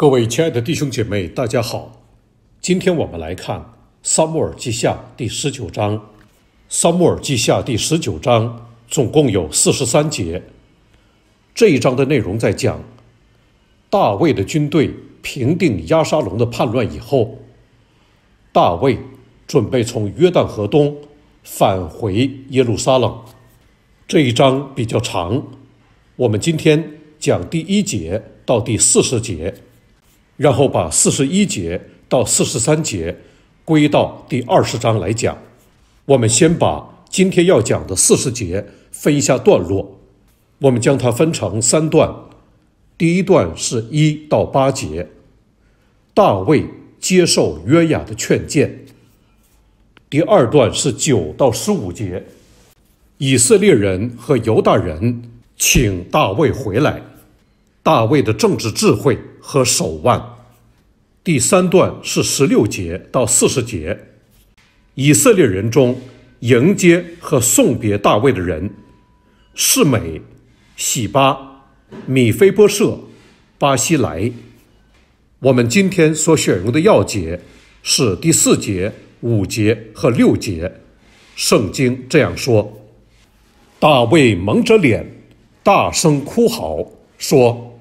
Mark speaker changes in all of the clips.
Speaker 1: 各位亲爱的弟兄姐妹，大家好。今天我们来看《撒母耳记下》第十九章。《撒母耳记下》第十九章总共有四十三节。这一章的内容在讲大卫的军队平定亚沙龙的叛乱以后，大卫准备从约旦河东返回耶路撒冷。这一章比较长，我们今天讲第一节到第四十节。然后把四十一节到四十三节归到第二十章来讲。我们先把今天要讲的四十节分一下段落，我们将它分成三段。第一段是一到八节，大卫接受约雅的劝谏。第二段是九到十五节，以色列人和犹大人请大卫回来。大卫的政治智慧和手腕。第三段是十六节到四十节，以色列人中迎接和送别大卫的人：是美、喜巴、米菲波设、巴西莱。我们今天所选用的要节是第四节、五节和六节。圣经这样说：大卫蒙着脸，大声哭嚎。说：“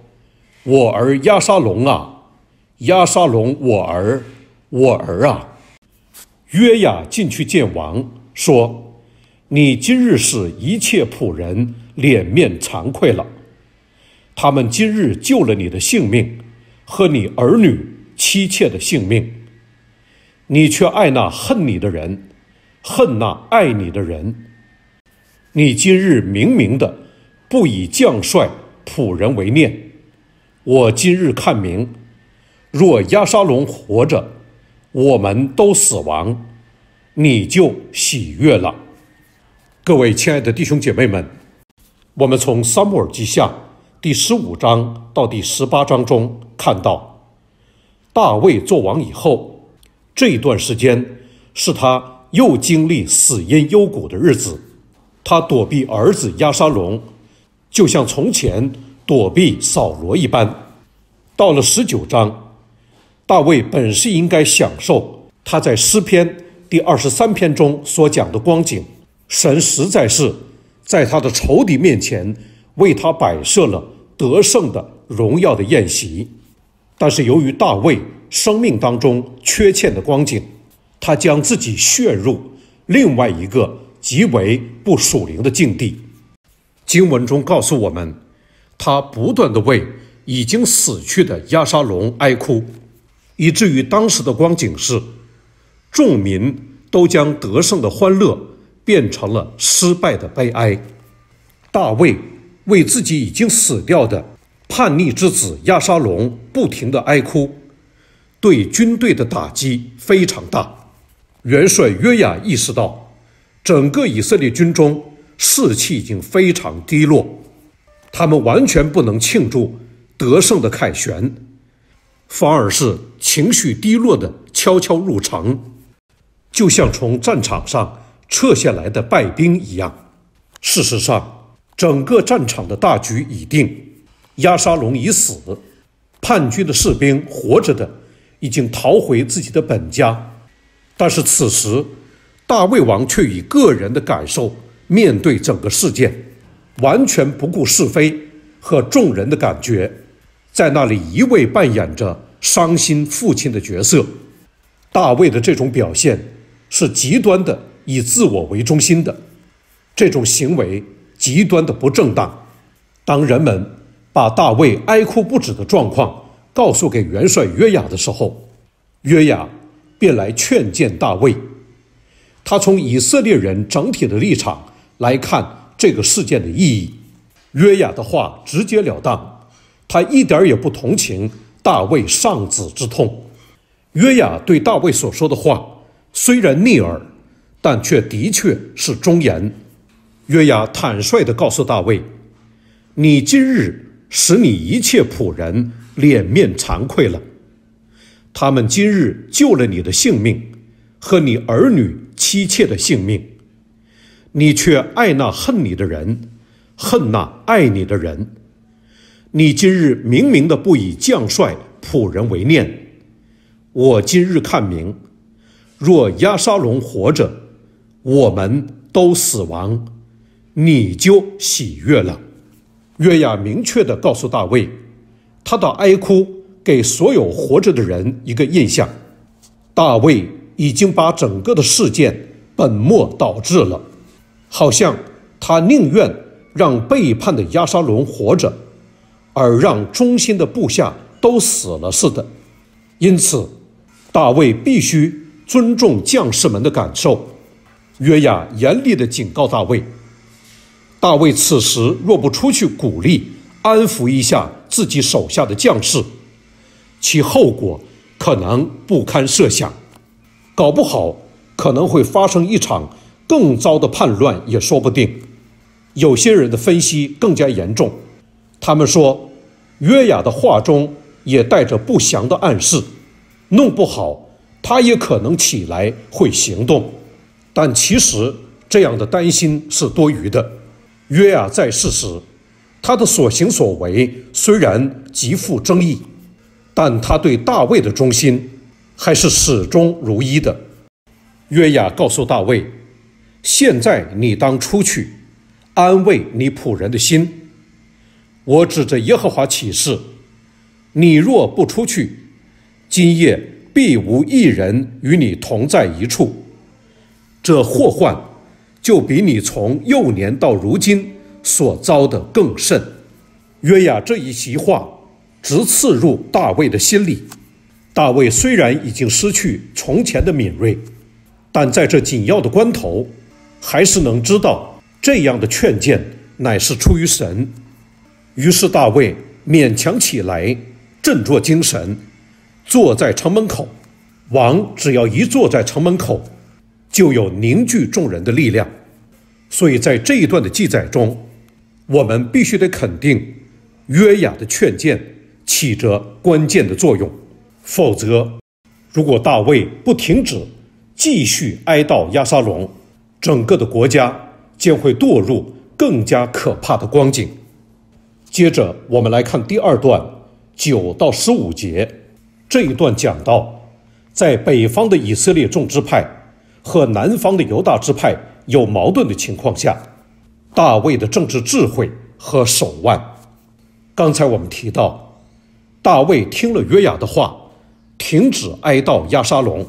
Speaker 1: 我儿亚沙龙啊，亚沙龙，我儿，我儿啊！”约雅进去见王，说：“你今日使一切仆人脸面惭愧了。他们今日救了你的性命和你儿女妻妾的性命，你却爱那恨你的人，恨那爱你的人。你今日明明的不以将帅。”仆人为念，我今日看明，若亚沙龙活着，我们都死亡，你就喜悦了。各位亲爱的弟兄姐妹们，我们从撒母耳记下第十五章到第十八章中看到，大卫做王以后，这一段时间是他又经历死因幽谷的日子，他躲避儿子亚沙龙。就像从前躲避扫罗一般，到了十九章，大卫本是应该享受他在诗篇第二十三篇中所讲的光景。神实在是在他的仇敌面前为他摆设了得胜的荣耀的宴席，但是由于大卫生命当中缺欠的光景，他将自己陷入另外一个极为不属灵的境地。经文中告诉我们，他不断的为已经死去的亚沙龙哀哭，以至于当时的光景是，众民都将得胜的欢乐变成了失败的悲哀。大卫为自己已经死掉的叛逆之子亚沙龙不停的哀哭，对军队的打击非常大。元帅约雅意识到，整个以色列军中。士气已经非常低落，他们完全不能庆祝得胜的凯旋，反而是情绪低落的悄悄入城，就像从战场上撤下来的败兵一样。事实上，整个战场的大局已定，亚沙龙已死，叛军的士兵活着的已经逃回自己的本家，但是此时，大卫王却以个人的感受。面对整个事件，完全不顾是非和众人的感觉，在那里一味扮演着伤心父亲的角色。大卫的这种表现是极端的以自我为中心的，这种行为极端的不正当。当人们把大卫哀哭不止的状况告诉给元帅约雅的时候，约雅便来劝谏大卫。他从以色列人整体的立场。来看这个事件的意义，约雅的话直截了当，他一点也不同情大卫丧子之痛。约雅对大卫所说的话虽然逆耳，但却的确是忠言。约雅坦率地告诉大卫：“你今日使你一切仆人脸面惭愧了，他们今日救了你的性命和你儿女妻妾的性命。”你却爱那恨你的人，恨那爱你的人。你今日明明的不以将帅仆人为念。我今日看明，若押沙龙活着，我们都死亡，你就喜悦了。约雅明确地告诉大卫，他的哀哭给所有活着的人一个印象：大卫已经把整个的事件本末倒置了，好像他宁愿让背叛的押沙龙活着，而让忠心的部下都死了似的。因此，大卫必须尊重将士们的感受。约雅严厉地警告大卫。大卫此时若不出去鼓励、安抚一下自己手下的将士，其后果可能不堪设想，搞不好可能会发生一场更糟的叛乱也说不定。有些人的分析更加严重，他们说约雅的话中也带着不祥的暗示，弄不好他也可能起来会行动。但其实这样的担心是多余的。约雅在世时，他的所行所为虽然极富争议，但他对大卫的忠心还是始终如一的。约雅告诉大卫：“现在你当出去，安慰你仆人的心。我指着耶和华起誓，你若不出去，今夜必无一人与你同在一处。这祸患。”就比你从幼年到如今所遭的更甚。约雅这一席话直刺入大卫的心里。大卫虽然已经失去从前的敏锐，但在这紧要的关头，还是能知道这样的劝谏乃是出于神。于是大卫勉强起来，振作精神，坐在城门口。王只要一坐在城门口。就有凝聚众人的力量，所以在这一段的记载中，我们必须得肯定约雅的劝谏起着关键的作用。否则，如果大卫不停止继续哀悼亚沙龙，整个的国家将会堕入更加可怕的光景。接着，我们来看第二段九到十五节，这一段讲到，在北方的以色列众支派。和南方的犹大支派有矛盾的情况下，大卫的政治智慧和手腕。刚才我们提到，大卫听了约雅的话，停止哀悼亚沙龙，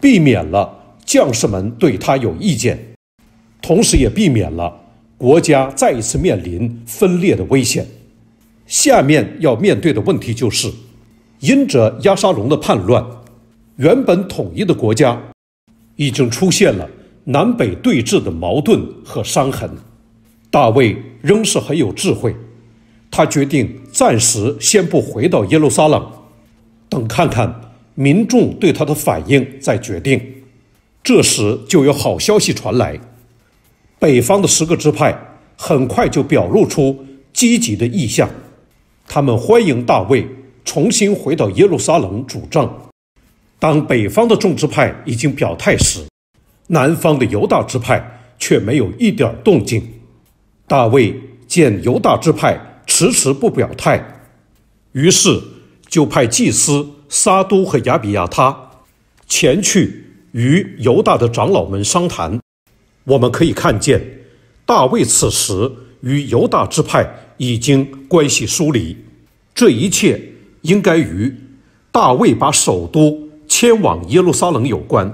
Speaker 1: 避免了将士们对他有意见，同时也避免了国家再一次面临分裂的危险。下面要面对的问题就是，因着亚沙龙的叛乱，原本统一的国家。已经出现了南北对峙的矛盾和伤痕。大卫仍是很有智慧，他决定暂时先不回到耶路撒冷，等看看民众对他的反应再决定。这时就有好消息传来，北方的十个支派很快就表露出积极的意向，他们欢迎大卫重新回到耶路撒冷主政。当北方的众支派已经表态时，南方的犹大支派却没有一点动静。大卫见犹大支派迟迟不表态，于是就派祭司撒都和亚比亚他前去与犹大的长老们商谈。我们可以看见，大卫此时与犹大支派已经关系疏离。这一切应该与大卫把首都。迁往耶路撒冷有关，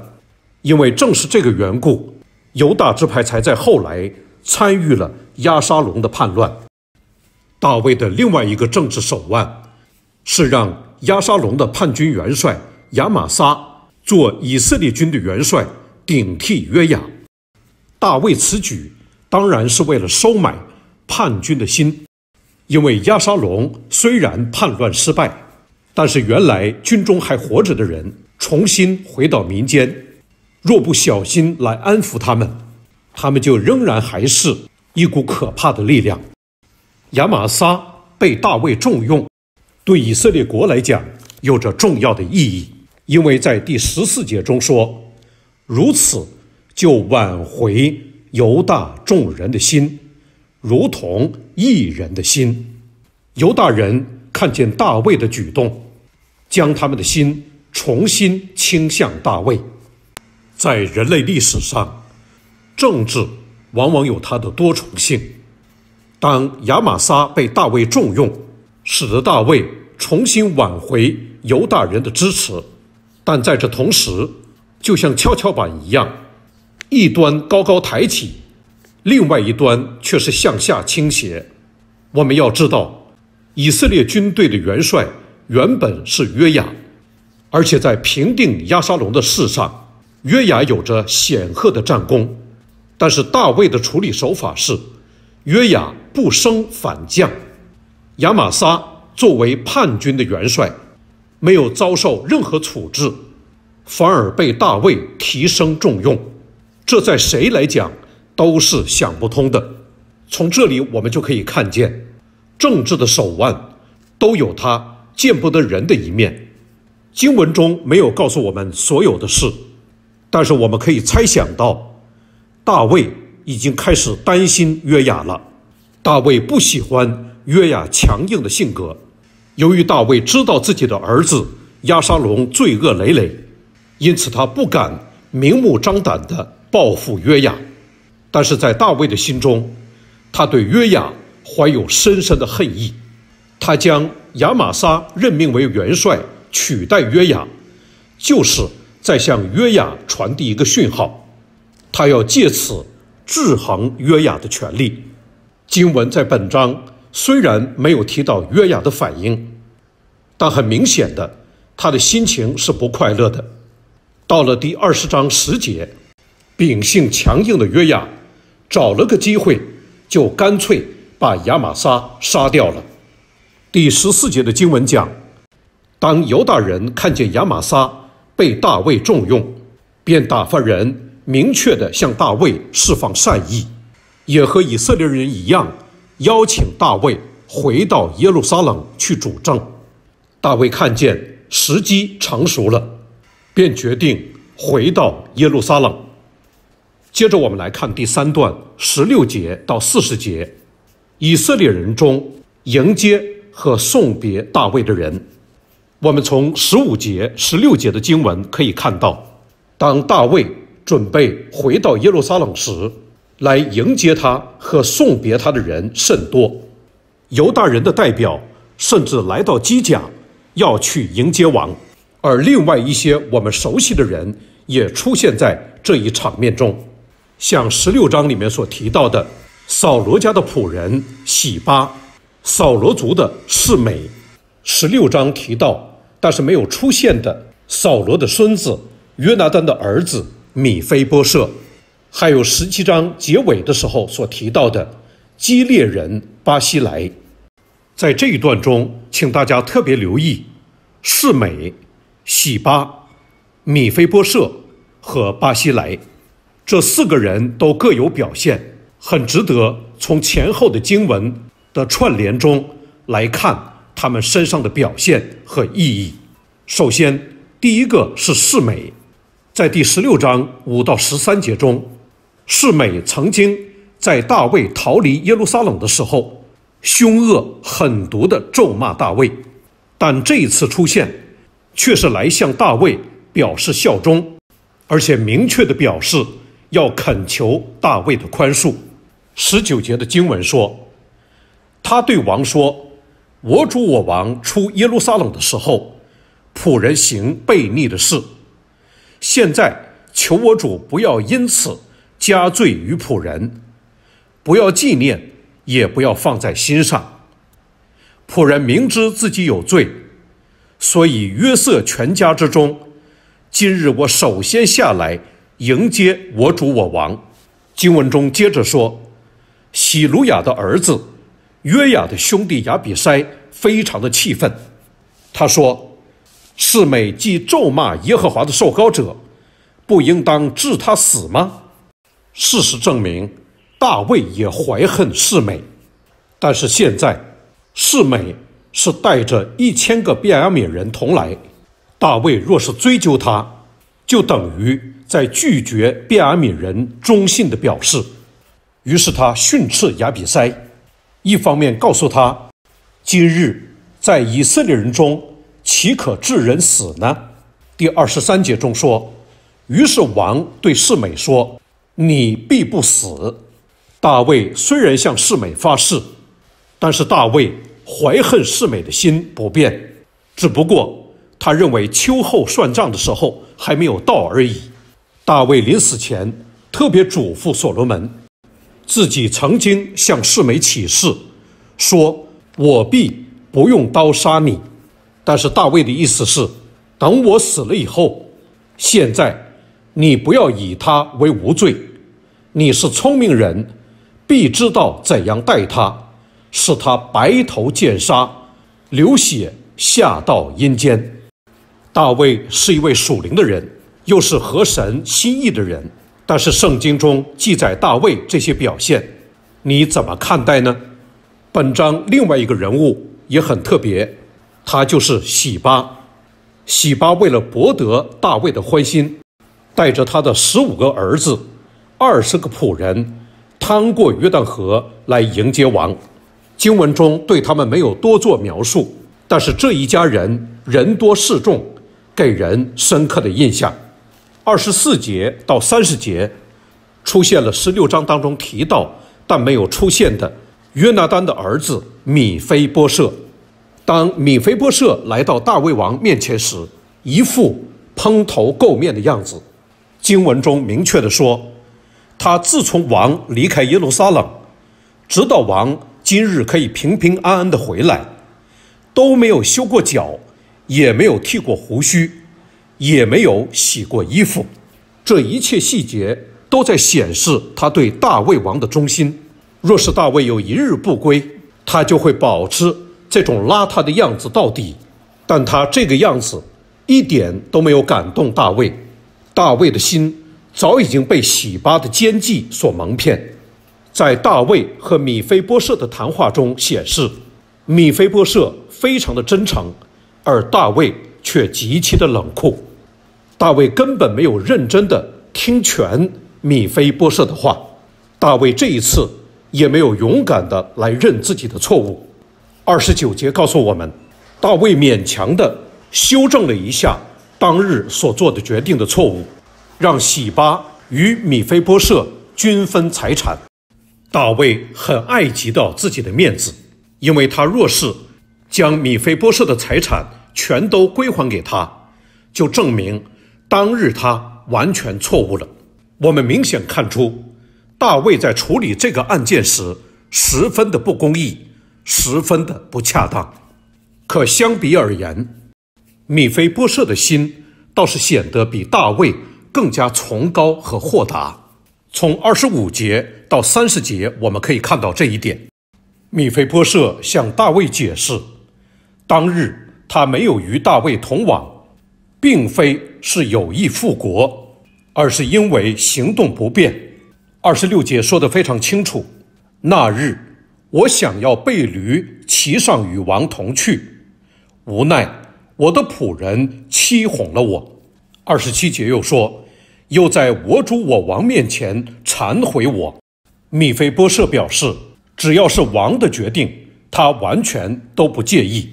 Speaker 1: 因为正是这个缘故，犹大支派才在后来参与了亚沙龙的叛乱。大卫的另外一个政治手腕，是让亚沙龙的叛军元帅亚玛撒做以色列军的元帅，顶替约雅。大卫此举当然是为了收买叛军的心，因为亚沙龙虽然叛乱失败，但是原来军中还活着的人。重新回到民间，若不小心来安抚他们，他们就仍然还是一股可怕的力量。亚玛撒被大卫重用，对以色列国来讲有着重要的意义，因为在第十四节中说：“如此就挽回犹大众人的心，如同一人的心。”犹大人看见大卫的举动，将他们的心重新倾向大卫。在人类历史上，政治往往有它的多重性。当亚玛撒被大卫重用，使得大卫重新挽回犹大人的支持，但在这同时，就像跷跷板一样，一端高高抬起，另外一端却是向下倾斜。我们要知道，以色列军队的元帅原本是约雅，而且在平定亚沙龙的事上，约雅有着显赫的战功。但是大卫的处理手法是，约雅不升反降，亚玛撒作为叛军的元帅，没有遭受任何处置，反而被大卫提升重用，这在谁来讲都是想不通的。从这里我们就可以看见，政治的手腕都有他见不得人的一面。经文中没有告诉我们所有的事，但是我们可以猜想到，大卫已经开始担心约雅了。大卫不喜欢约雅强硬的性格，由于大卫知道自己的儿子亚沙龙罪恶累累，因此他不敢明目张胆地报复约雅。但是在大卫的心中，他对约雅怀有深深的恨意，他将亚玛撒任命为元帅，取代约雅，就是在向约雅传递一个讯号，他要借此制衡约雅的权利。经文在本章虽然没有提到约雅的反应，但很明显的，他的心情是不快乐的。到了第二十章十节，秉性强硬的约亚找了个机会。就干脆把亚玛撒杀掉了。第十四节的经文讲，当犹大人看见亚玛撒被大卫重用，便打发人明确地向大卫释放善意，也和以色列人一样，邀请大卫回到耶路撒冷去主政。大卫看见时机成熟了，便决定回到耶路撒冷。接着我们来看第三段十六节到四十节，以色列人中迎接和送别大卫的人。我们从十五节、十六节的经文可以看到，当大卫准备回到耶路撒冷时，来迎接他和送别他的人甚多。犹大人的代表甚至来到基甲，要去迎接王，而另外一些我们熟悉的人也出现在这一场面中。像十六章里面所提到的，扫罗家的仆人喜巴，扫罗族的世美，十六章提到但是没有出现的扫罗的孙子约拿丹的儿子米菲波设，还有十七章结尾的时候所提到的基列人巴西莱，在这一段中，请大家特别留意世美、喜巴、米菲波设和巴西莱。这四个人都各有表现，很值得从前后的经文的串联中来看他们身上的表现和意义。首先，第一个是世美，在第十六章五到十三节中，世美曾经在大卫逃离耶路撒冷的时候，凶恶狠毒地咒骂大卫，但这一次出现，却是来向大卫表示效忠，而且明确地表示。要恳求大卫的宽恕。十九节的经文说，他对王说：“我主我王出耶路撒冷的时候，仆人行悖逆的事。现在求我主不要因此加罪于仆人，不要纪念，也不要放在心上。仆人明知自己有罪，所以约瑟全家之中，今日我首先下来。”迎接我主我王，经文中接着说，喜鲁雅的儿子约雅的兄弟亚比筛非常的气愤，他说：“世美既咒骂耶和华的受膏者，不应当治他死吗？”事实证明，大卫也怀恨世美，但是现在世美是带着一千个便雅悯人同来，大卫若是追究他，就等于。在拒绝便雅悯人忠信的表示，于是他训斥亚比塞，一方面告诉他，今日在以色列人中岂可致人死呢？第二十三节中说：“于是王对世美说：‘你必不死。’大卫虽然向世美发誓，但是大卫怀恨世美的心不变，只不过他认为秋后算账的时候还没有到而已。大卫临死前特别嘱咐所罗门，自己曾经向世美起誓，说：‘我必不用刀杀你。’但是大卫的意思是。”等我死了以后，现在你不要以他为无罪，你是聪明人，必知道怎样待他，使他白头见杀，流血下到阴间。大卫是一位属灵的人，又是合神心意的人，但是圣经中记载大卫这些表现，你怎么看待呢？本章另外一个人物也很特别，他就是喜巴。喜巴为了博得大卫的欢心，带着他的十五个儿子、二十个仆人，趟过约旦河来迎接王。经文中对他们没有多做描述，但是这一家人人多势众，给人深刻的印象。二十四节到三十节出现了十六章当中提到但没有出现的约拿丹的儿子米菲波设。当米菲波设来到大卫王面前时，一副蓬头垢面的样子。经文中明确的说，他自从王离开耶路撒冷，直到王今日可以平平安安的回来，都没有修过脚，也没有剃过胡须，也没有洗过衣服。这一切细节都在显示他对大卫王的忠心。若是大卫有一日不归，他就会保持。这种邋遢的样子到底，但他这个样子一点都没有感动大卫。大卫的心早已经被喜巴的奸计所蒙骗。在大卫和米菲波设的谈话中显示，米菲波设非常的真诚，而大卫却极其的冷酷。大卫根本没有认真的听全米菲波设的话。大卫这一次也没有勇敢的来认自己的错误。二十九节告诉我们，大卫勉强地修正了一下当日所做的决定的错误，让喜巴与米菲波设均分财产。大卫很爱及到自己的面子，因为他若是将米菲波设的财产全都归还给他，就证明当日他完全错误了。我们明显看出，大卫在处理这个案件时十分的不公义。十分的不恰当，可相比而言，米菲波设的心倒是显得比大卫更加崇高和豁达。从二十五节到三十节，我们可以看到这一点。米菲波设向大卫解释，当日他没有与大卫同往，并非是有意复国，而是因为行动不便。二十六节说得非常清楚，那日。我想要备驴骑上与王同去，无奈我的仆人欺哄了我。二十七节又说，又在我主我王面前忏悔我。米菲波设表示，只要是王的决定，他完全都不介意。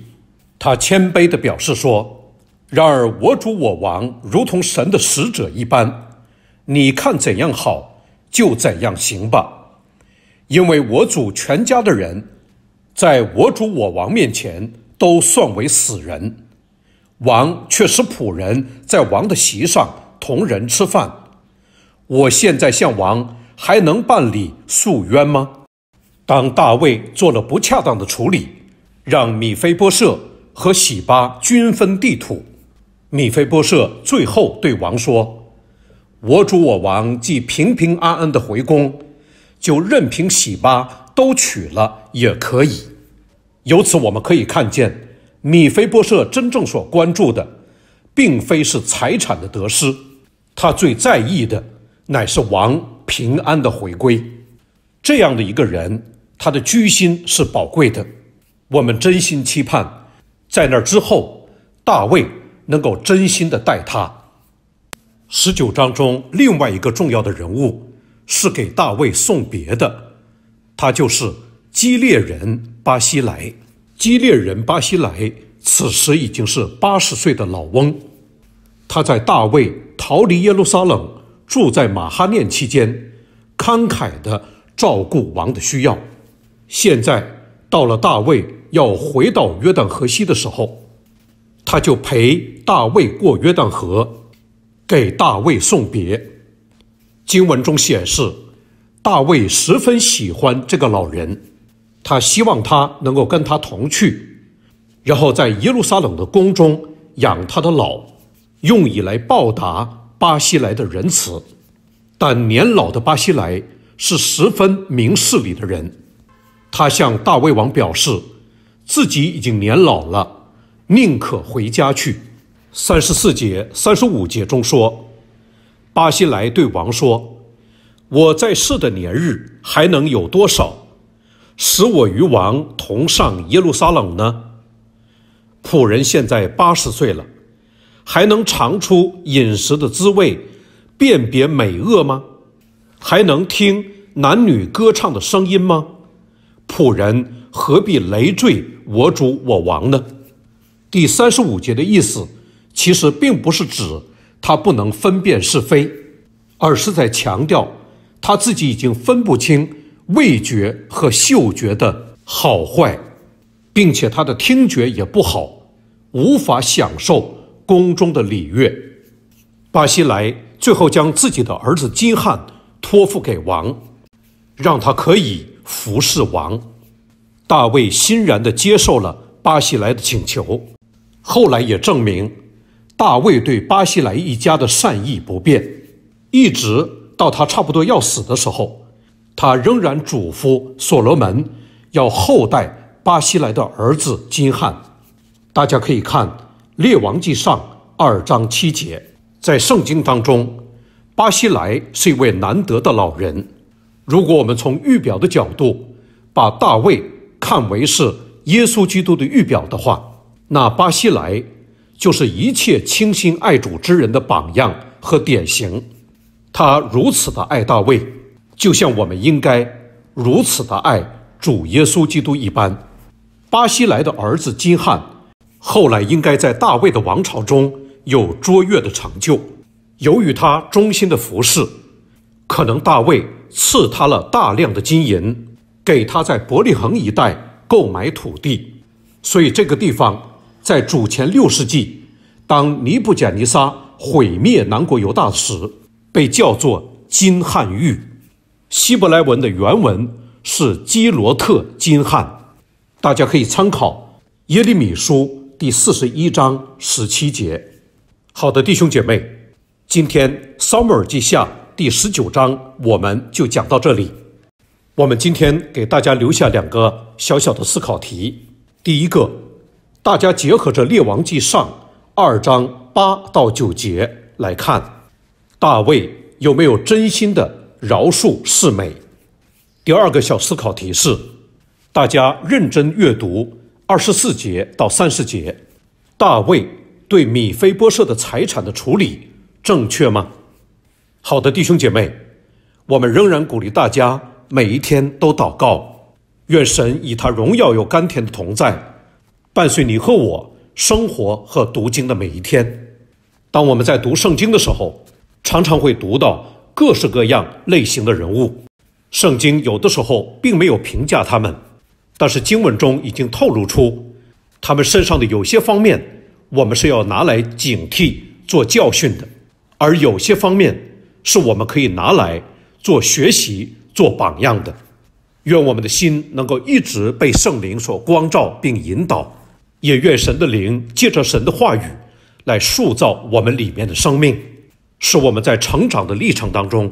Speaker 1: 他谦卑地表示说：“然而我主我王如同神的使者一般，你看怎样好，就怎样行吧。”因为我主全家的人，在我主我王面前都算为死人，王却使仆人在王的席上同人吃饭。我现在向王还能办理诉冤吗？当大卫做了不恰当的处理，让米菲波设和喜巴均分地土，米菲波设最后对王说：“我主我王既平平安安的回宫。”就任凭喜巴都娶了也可以。由此我们可以看见，米菲波设真正所关注的，并非是财产的得失，他最在意的乃是王平安的回归。这样的一个人，他的居心是宝贵的。我们真心期盼，在那之后，大卫能够真心的待他。十九章中另外一个重要的人物。是给大卫送别的，他就是基列人巴西莱。基列人巴西莱此时已经是八十岁的老翁。他在大卫逃离耶路撒冷，住在马哈念期间，慷慨地照顾王的需要。现在到了大卫要回到约旦河西的时候，他就陪大卫过约旦河，给大卫送别。经文中显示，大卫十分喜欢这个老人，他希望他能够跟他同去，然后在耶路撒冷的宫中养他的老。用以来报答巴西莱的仁慈，但年老的巴西莱是十分明事理的人，他向大卫王表示，自己已经年老了，宁可回家去。三十四节、三十五节中说，巴西莱对王说：“我在世的年日还能有多少，使我与王同上耶路撒冷呢？仆人现在八十岁了。”还能尝出饮食的滋味，辨别美恶吗？还能听男女歌唱的声音吗？仆人何必累赘我主我王呢？第三十五节的意思，其实并不是指他不能分辨是非，而是在强调他自己已经分不清味觉和嗅觉的好坏，并且他的听觉也不好，无法享受。宫中的礼乐，巴西莱最后将自己的儿子金汉托付给王，让他可以服侍王。大卫欣然地接受了巴西莱的请求。后来也证明，大卫对巴西莱一家的善意不变，一直到他差不多要死的时候，他仍然嘱咐所罗门要厚待巴西莱的儿子金汉。大家可以看。列王记上二章七节，在圣经当中，巴西莱是一位难得的老人。如果我们从预表的角度把大卫看为是耶稣基督的预表的话，那巴西莱就是一切倾心爱主之人的榜样和典型。他如此的爱大卫，就像我们应该如此的爱主耶稣基督一般。巴西莱的儿子金汉。后来应该在大卫的王朝中有卓越的成就。由于他忠心的服侍，可能大卫赐他了大量的金银，给他在伯利恒一带购买土地。所以这个地方在主前六世纪，当尼布甲尼撒毁灭南国犹大时，被叫做金汉域。希伯来文的原文是基罗特金汉，大家可以参考耶利米书。第四十一章十七节，好的，弟兄姐妹，今天《撒母耳记下》第十九章我们就讲到这里。我们今天给大家留下两个小小的思考题。第一个，大家结合着《列王记上》二章八到九节来看，大卫有没有真心的饶恕四美？第二个小思考题是，大家认真阅读。二十四节到三十节，大卫对米菲波设的财产的处理正确吗？好的，弟兄姐妹，我们仍然鼓励大家每一天都祷告，愿神以他荣耀有甘甜的同在，伴随你和我生活和读经的每一天。当我们在读圣经的时候，常常会读到各式各样类型的人物，圣经有的时候并没有评价他们。但是经文中已经透露出，他们身上的有些方面，我们是要拿来警惕、做教训的；而有些方面，是我们可以拿来做学习、做榜样的。愿我们的心能够一直被圣灵所光照并引导，也愿神的灵借着神的话语来塑造我们里面的生命，使我们在成长的历程当中，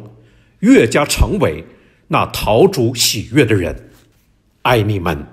Speaker 1: 越加成为那陶主喜悦的人。爱你们。